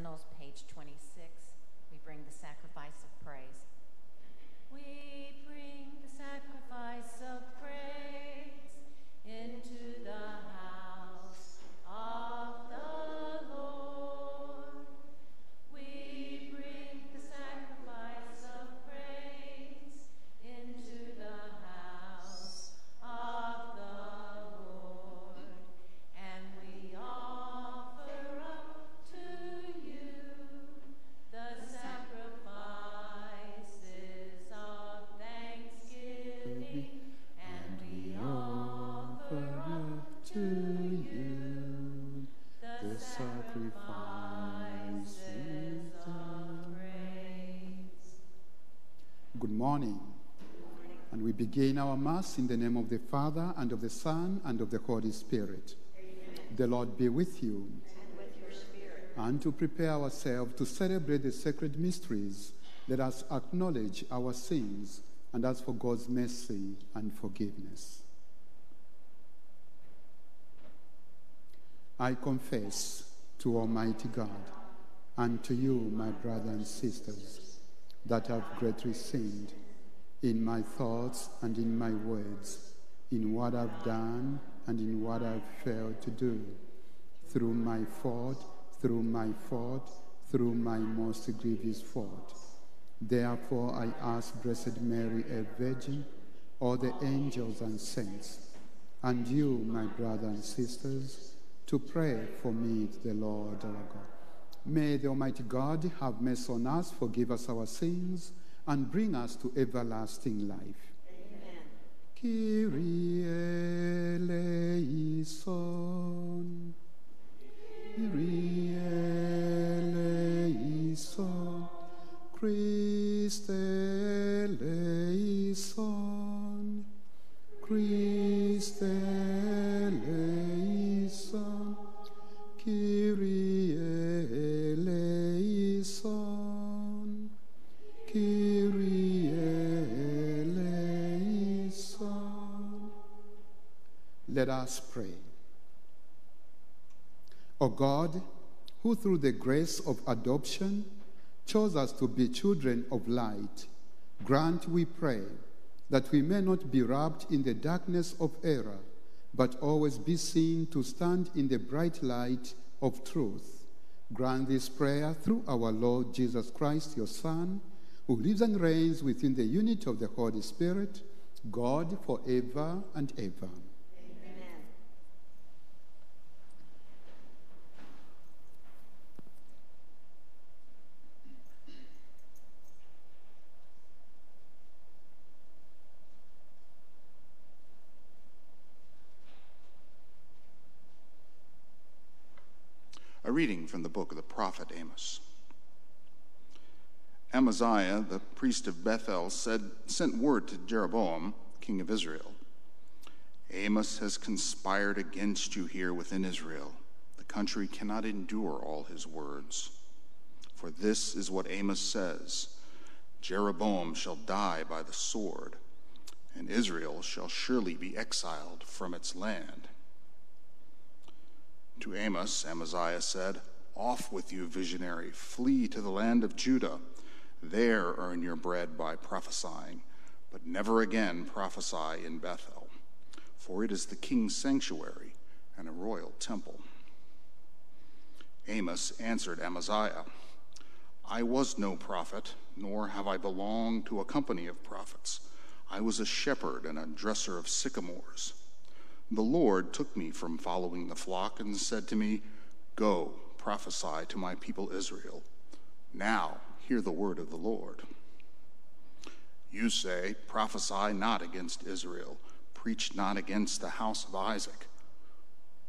hymnals, page 26, we bring the sacrifice of praise. We bring the sacrifice of praise into the And begin our Mass in the name of the Father, and of the Son, and of the Holy Spirit. The Lord be with you. And to prepare ourselves to celebrate the sacred mysteries, let us acknowledge our sins and ask for God's mercy and forgiveness. I confess to Almighty God and to you, my brothers and sisters, that I've greatly sinned in my thoughts and in my words, in what I've done and in what I've failed to do, through my fault, through my fault, through my most grievous fault. Therefore, I ask Blessed Mary, a Virgin, all the angels and saints, and you, my brothers and sisters, to pray for me to the Lord our God. May the Almighty God have mercy on us, forgive us our sins, and bring us to everlasting life. Kyrie eleison. Kyrie eleison. Christe eleison. Christe eleison. Us pray. O God, who through the grace of adoption chose us to be children of light, grant, we pray, that we may not be wrapped in the darkness of error, but always be seen to stand in the bright light of truth. Grant this prayer through our Lord Jesus Christ, your Son, who lives and reigns within the unity of the Holy Spirit, God forever and ever. A reading from the book of the prophet Amos. Amaziah, the priest of Bethel, said, sent word to Jeroboam, king of Israel Amos has conspired against you here within Israel. The country cannot endure all his words. For this is what Amos says Jeroboam shall die by the sword, and Israel shall surely be exiled from its land. To Amos, Amaziah said, Off with you, visionary, flee to the land of Judah. There earn your bread by prophesying, but never again prophesy in Bethel, for it is the king's sanctuary and a royal temple. Amos answered Amaziah, I was no prophet, nor have I belonged to a company of prophets. I was a shepherd and a dresser of sycamores. The Lord took me from following the flock and said to me, Go, prophesy to my people Israel. Now hear the word of the Lord. You say, Prophesy not against Israel, preach not against the house of Isaac.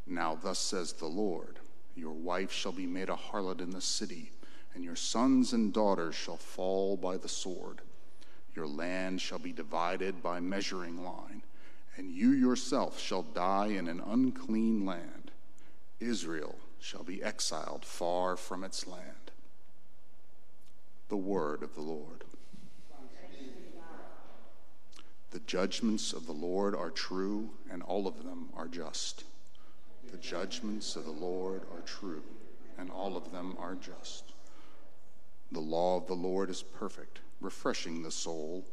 Now thus says the Lord Your wife shall be made a harlot in the city, and your sons and daughters shall fall by the sword. Your land shall be divided by measuring line yourself shall die in an unclean land. Israel shall be exiled far from its land. The word of the Lord. The judgments of the Lord are true, and all of them are just. The judgments of the Lord are true, and all of them are just. The law of the Lord is perfect, refreshing the soul.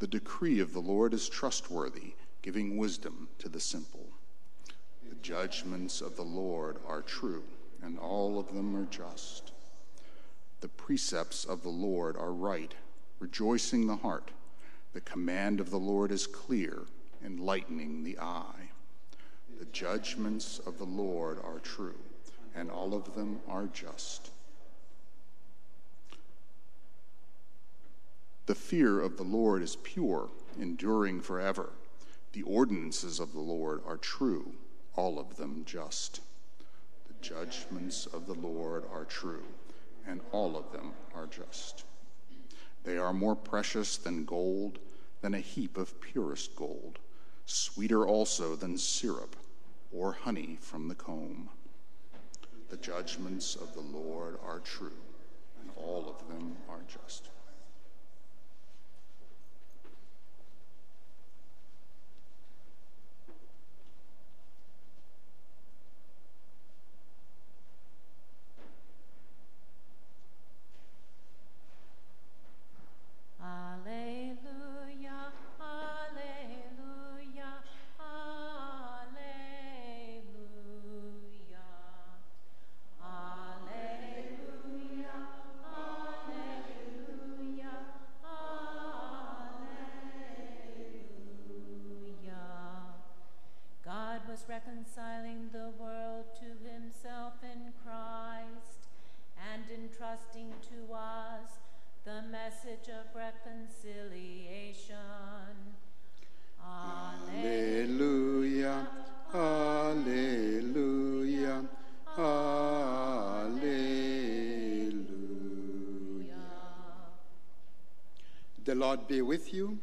The decree of the Lord is trustworthy, giving wisdom to the simple. The judgments of the Lord are true, and all of them are just. The precepts of the Lord are right, rejoicing the heart. The command of the Lord is clear, enlightening the eye. The judgments of the Lord are true, and all of them are just. The fear of the Lord is pure, enduring forever. The ordinances of the Lord are true, all of them just. The judgments of the Lord are true, and all of them are just. They are more precious than gold, than a heap of purest gold, sweeter also than syrup or honey from the comb. The judgments of the Lord are true, and all of them are just. Be with you.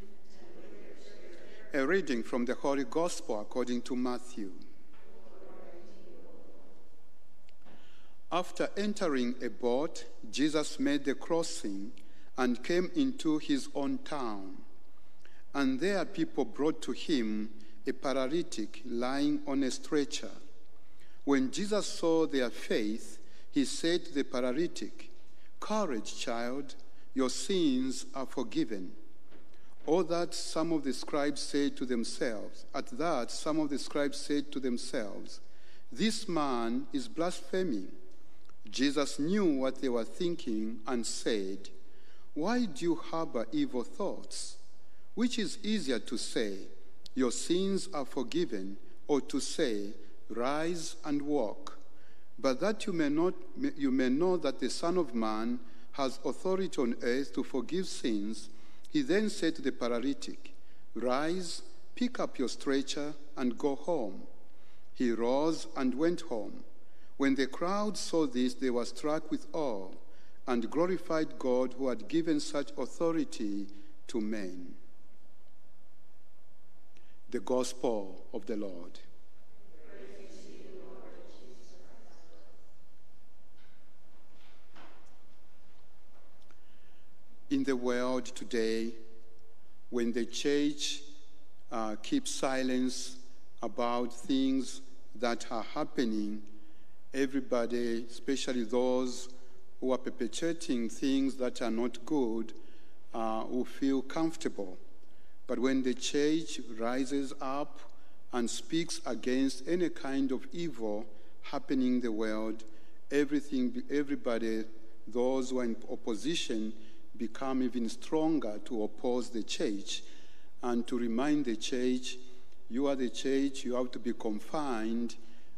A reading from the Holy Gospel according to Matthew. After entering a boat, Jesus made the crossing and came into his own town. And there people brought to him a paralytic lying on a stretcher. When Jesus saw their faith, he said to the paralytic, Courage, child, your sins are forgiven. Or that some of the scribes said to themselves, at that some of the scribes said to themselves, This man is blaspheming. Jesus knew what they were thinking and said, Why do you harbor evil thoughts? Which is easier to say, Your sins are forgiven, or to say, Rise and walk? But that you may, not, you may know that the Son of Man has authority on earth to forgive sins, he then said to the paralytic, Rise, pick up your stretcher, and go home. He rose and went home. When the crowd saw this, they were struck with awe and glorified God who had given such authority to men. The Gospel of the Lord. In the world today, when the church uh, keeps silence about things that are happening, everybody, especially those who are perpetrating things that are not good, uh, who feel comfortable. But when the church rises up and speaks against any kind of evil happening in the world, everything, everybody, those who are in opposition, become even stronger to oppose the church and to remind the church, you are the church, you have to be confined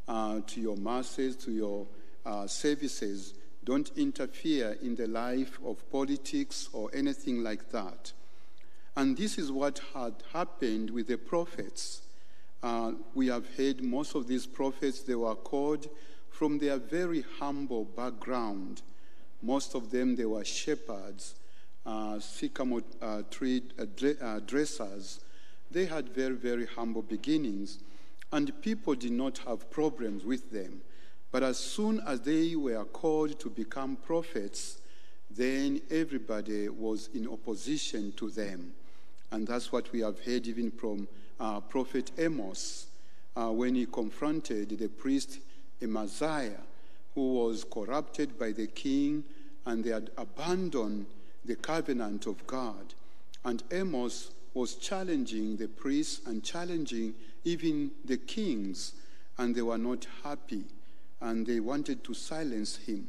uh, to your masses, to your uh, services. Don't interfere in the life of politics or anything like that. And this is what had happened with the prophets. Uh, we have heard most of these prophets, they were called from their very humble background. Most of them, they were shepherds, uh, sycamore uh, tree uh, dressers. They had very, very humble beginnings. And people did not have problems with them. But as soon as they were called to become prophets, then everybody was in opposition to them. And that's what we have heard even from uh, Prophet Amos uh, when he confronted the priest Amaziah who was corrupted by the king and they had abandoned the covenant of God. And Amos was challenging the priests and challenging even the kings, and they were not happy and they wanted to silence him.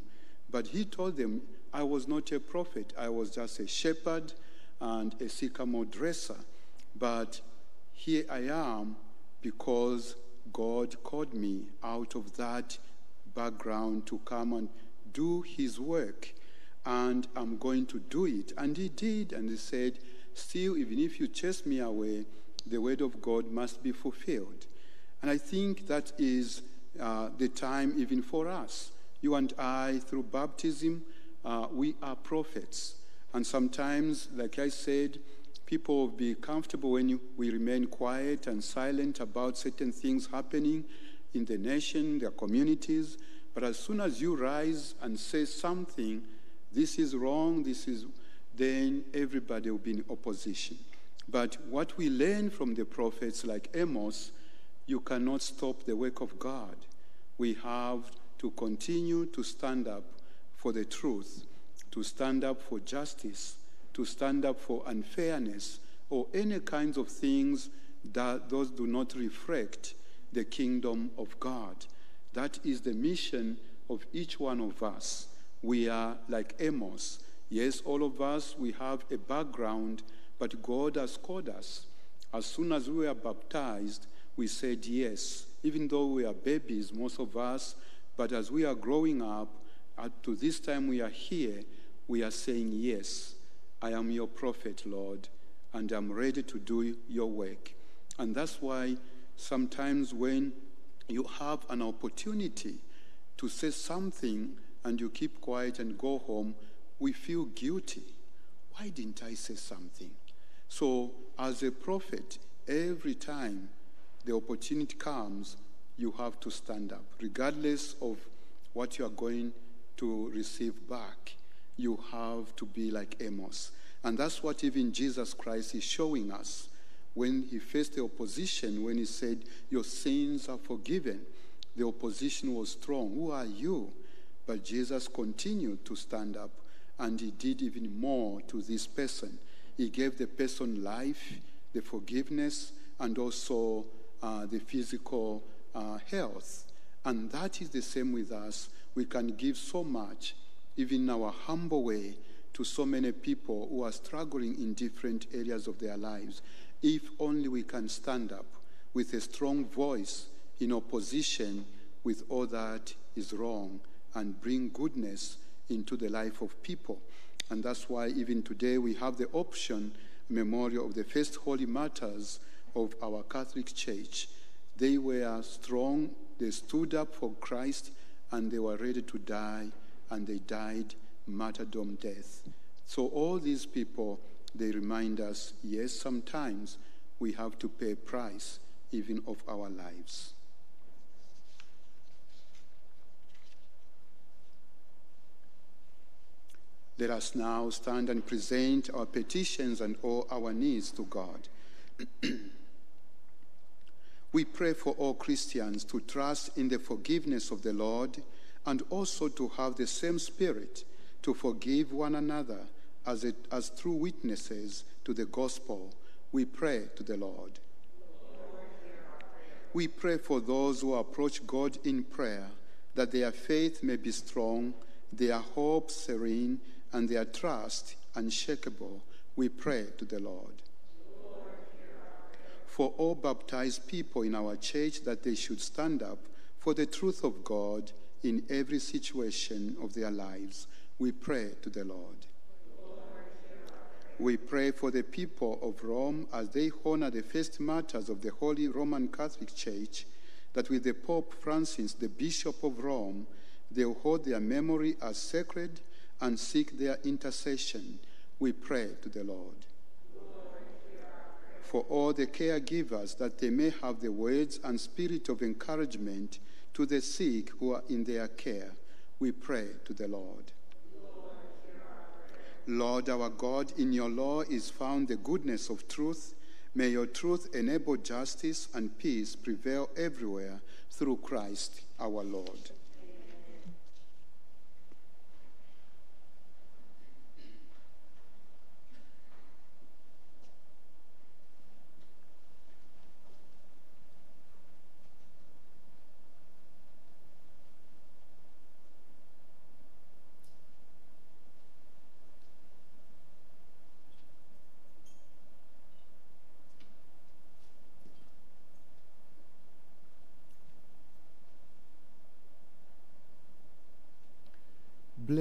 But he told them, I was not a prophet, I was just a shepherd and a sycamore dresser. But here I am because God called me out of that background to come and do his work. And I'm going to do it. And he did. And he said, Still, even if you chase me away, the word of God must be fulfilled. And I think that is uh, the time even for us. You and I, through baptism, uh, we are prophets. And sometimes, like I said, people will be comfortable when we remain quiet and silent about certain things happening in the nation, their communities. But as soon as you rise and say something, this is wrong, this is, then everybody will be in opposition. But what we learn from the prophets like Amos, you cannot stop the work of God. We have to continue to stand up for the truth, to stand up for justice, to stand up for unfairness, or any kinds of things that those do not reflect the kingdom of God. That is the mission of each one of us. We are like Amos. Yes, all of us, we have a background, but God has called us. As soon as we were baptized, we said yes. Even though we are babies, most of us, but as we are growing up, up to this time we are here, we are saying, Yes, I am your prophet, Lord, and I'm ready to do your work. And that's why sometimes when you have an opportunity to say something and you keep quiet and go home, we feel guilty. Why didn't I say something? So, as a prophet, every time the opportunity comes, you have to stand up, regardless of what you are going to receive back. You have to be like Amos. And that's what even Jesus Christ is showing us when he faced the opposition, when he said, Your sins are forgiven. The opposition was strong. Who are you? But Jesus continued to stand up, and he did even more to this person. He gave the person life, the forgiveness, and also uh, the physical uh, health. And that is the same with us. We can give so much, even in our humble way, to so many people who are struggling in different areas of their lives. If only we can stand up with a strong voice in opposition with all that is wrong and bring goodness into the life of people. And that's why even today we have the option, memorial of the first holy martyrs of our Catholic Church. They were strong, they stood up for Christ, and they were ready to die, and they died martyrdom death. So, all these people, they remind us yes, sometimes we have to pay price even of our lives. Let us now stand and present our petitions and all our needs to God. we pray for all Christians to trust in the forgiveness of the Lord and also to have the same spirit to forgive one another as, it, as true witnesses to the gospel. We pray to the Lord. We pray for those who approach God in prayer that their faith may be strong, their hope serene, and their trust unshakable. We pray to the Lord. For all baptized people in our church, that they should stand up for the truth of God in every situation of their lives. We pray to the Lord. We pray for the people of Rome as they honor the first martyrs of the Holy Roman Catholic Church, that with the Pope Francis, the Bishop of Rome, they hold their memory as sacred and seek their intercession. We pray to the Lord. For all the caregivers, that they may have the words and spirit of encouragement to the sick who are in their care, we pray to the Lord. Lord our God, in your law is found the goodness of truth. May your truth enable justice and peace prevail everywhere through Christ our Lord.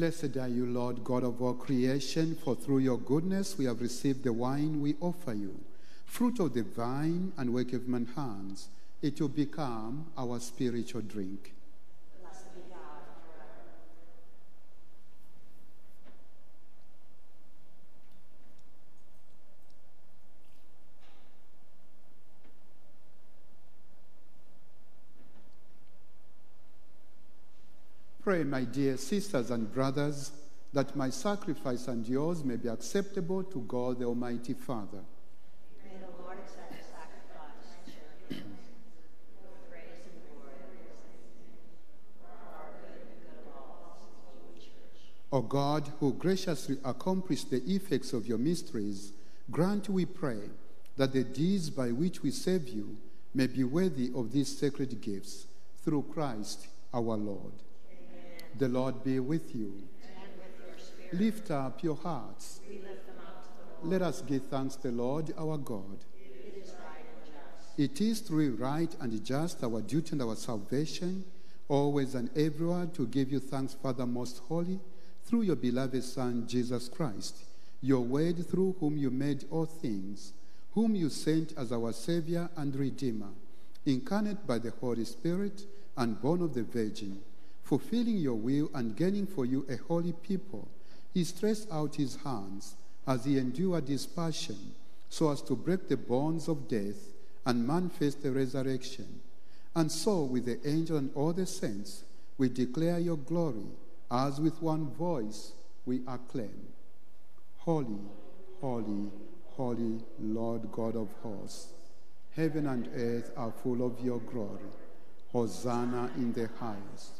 Blessed are you, Lord God of all creation, for through your goodness we have received the wine we offer you, fruit of the vine and work of man's hands. It will become our spiritual drink. Pray, my dear sisters and brothers, that my sacrifice and yours may be acceptable to God the Almighty Father. May the Lord accept the sacrifice and share your praise and glory of his name, for our good and good of all church. O God, who graciously accomplished the effects of your mysteries, grant, we pray, that the deeds by which we serve you may be worthy of these sacred gifts, through Christ our Lord. The Lord be with you. With Lift up your hearts. we lift them up to the Lord. Let us give thanks to the Lord our God. It is right. It is truly right and just our duty and our salvation, always and everywhere, to give you thanks, Father most holy, through your beloved Son, Jesus Christ, your word through whom you made all things, whom you sent as our Savior and Redeemer, incarnate by the Holy Spirit and born of the Virgin, fulfilling your will and gaining for you a holy people. He stretched out his hands as he endured his passion, so as to break the bonds of death and manifest the resurrection. And so, with the angel and all the saints, we declare your glory, as with one voice we acclaim Holy, holy, holy, Lord God of hosts. Heaven and earth are full of your glory. Hosanna in the highest.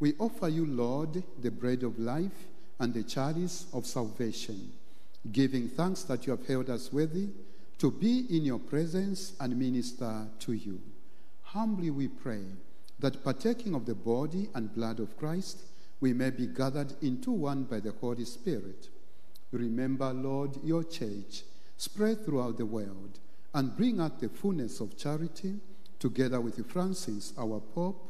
we offer you, Lord, the bread of life and the chalice of salvation, giving thanks that you have held us worthy to be in your presence and minister to you. Humbly we pray that partaking of the body and blood of Christ, we may be gathered into one by the Holy Spirit. Remember, Lord, your church spread throughout the world and bring out the fullness of charity, together with Francis, our Pope,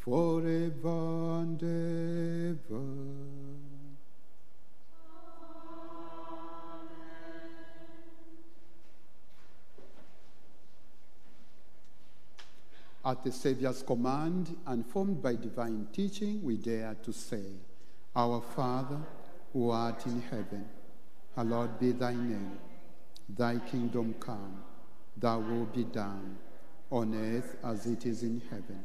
forever and ever. At the Saviour's command and formed by divine teaching, we dare to say, Our Father, who art in heaven, hallowed be thy name. Thy kingdom come, thy will be done, on earth as it is in heaven.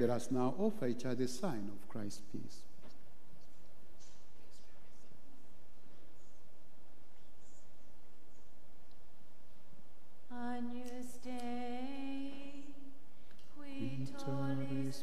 Let us now offer each other the sign of Christ's peace. Agnus Dei, qui tollis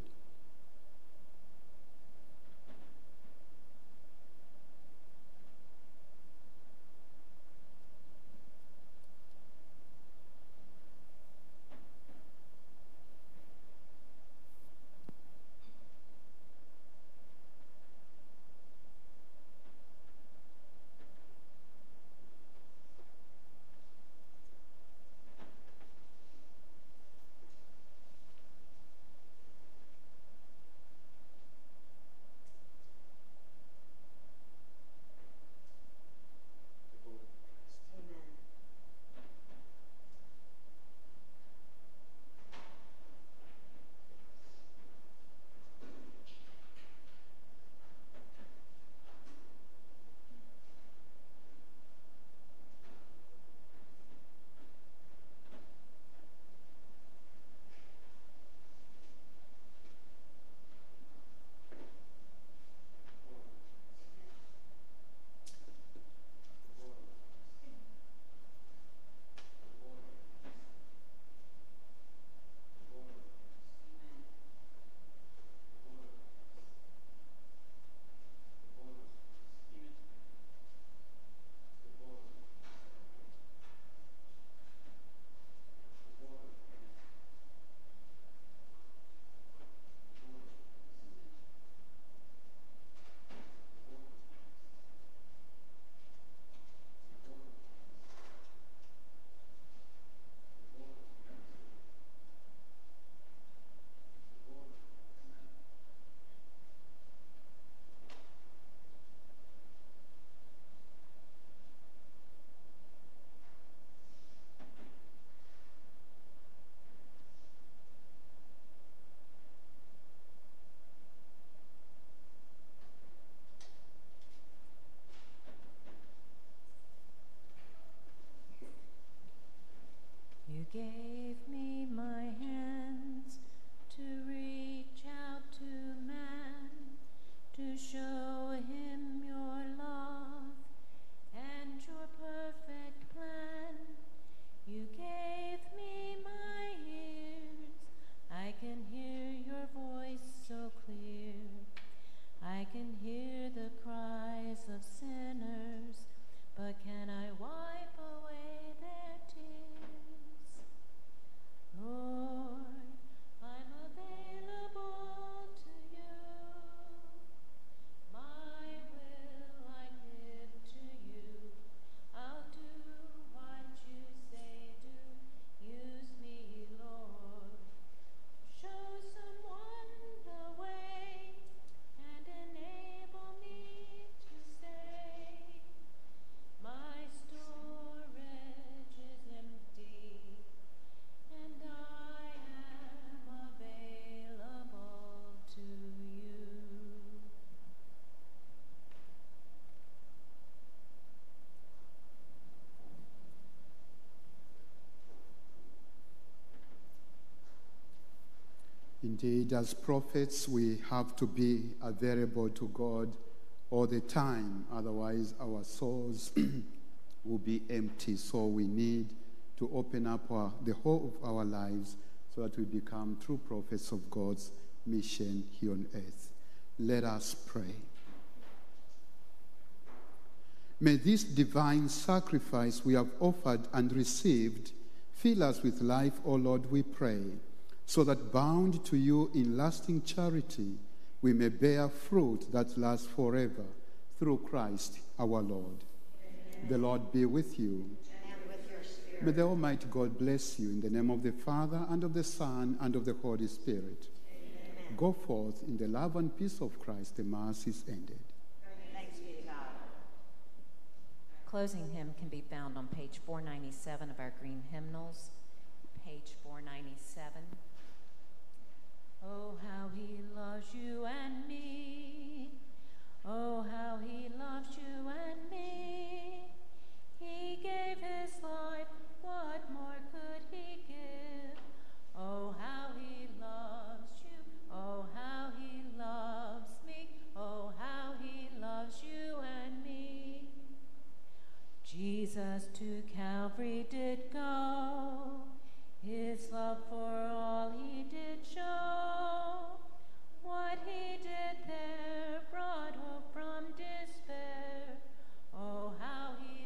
So clear. I can hear the cries of sinners, but can I wipe away their tears? Lord, Indeed, as prophets, we have to be available to God all the time, otherwise, our souls will be empty. So, we need to open up our, the whole of our lives so that we become true prophets of God's mission here on earth. Let us pray. May this divine sacrifice we have offered and received fill us with life, O Lord, we pray, so that bound to you in lasting charity, we may bear fruit that lasts forever through Christ our Lord. The Lord be with you. And with your spirit. May the Almighty God bless you in the name of the Father, and of the Son, and of the Holy Spirit. Amen. Go forth in the love and peace of Christ. The Mass is ended. Thanks be to God. Closing hymn can be found on page 497 of our green hymnals. Page 497. Oh, how he loves you and me. Oh, how he loves you and me. He gave his life, what more could he give? Oh, how he loves you. Oh, how he loves me. Oh, how he loves you and me. Jesus to Calvary did go, his love for all he did show, what he did there brought hope from despair. Oh, how he